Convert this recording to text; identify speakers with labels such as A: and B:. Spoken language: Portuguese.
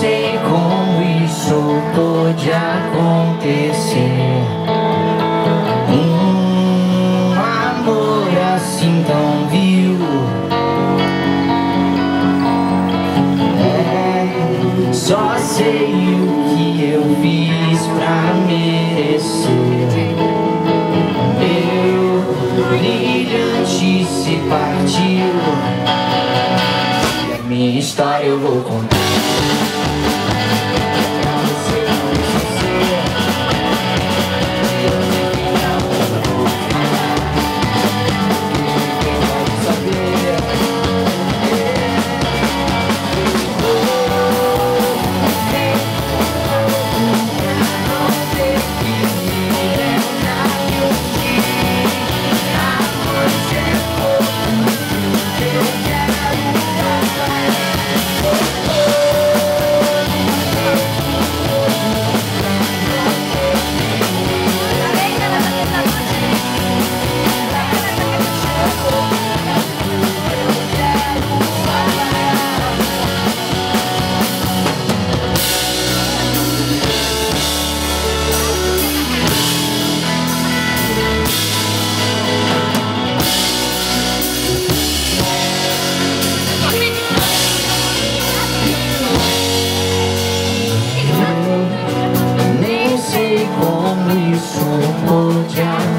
A: sei como isso pode acontecer. Um amor assim tão vil. É, Só sei o que eu fiz pra merecer. Meu brilhante, se partiu. Minha história eu vou contar.